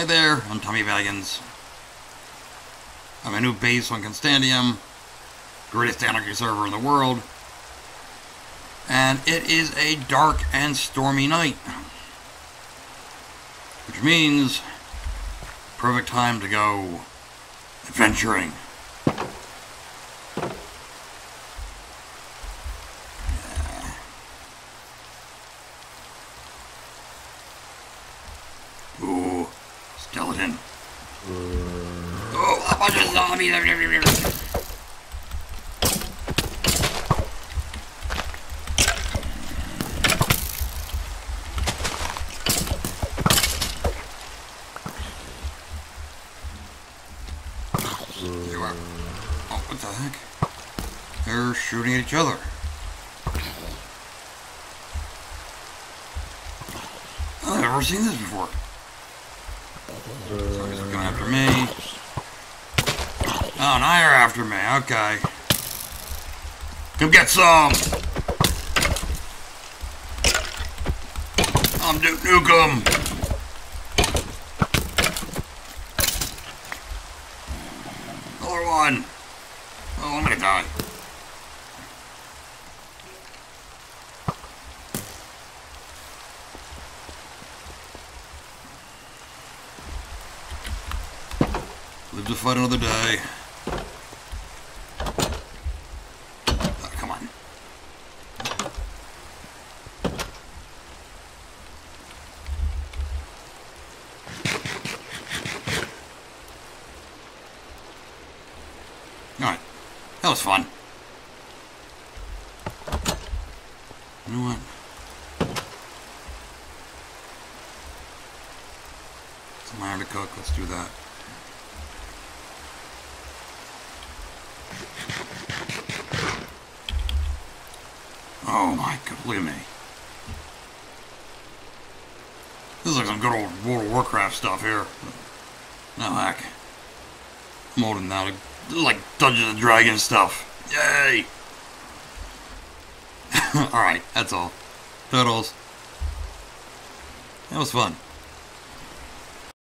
Hi there, I'm Tommy Baggins. I'm a new base on Constantiam, greatest anarchy server in the world, and it is a dark and stormy night, which means perfect time to go adventuring. Ooh, skeleton. Oh, a bunch of zombies. Oh, what the heck? They're shooting at each other. I've never seen this before. Zombies are coming after me. Oh, now you're after me. Okay. Come get some. I'm Duke Nukem. Another one. Oh, I'm gonna die. Live to fight another day. Oh, come on. Alright. That was fun. You know what? Some iron to cook. Let's do that. Oh my god, look at me. This is like some good old World of Warcraft stuff here. No heck. I'm than that. Like Dungeons and Dragons stuff. Yay! Alright, that's all. Toodles. That was fun.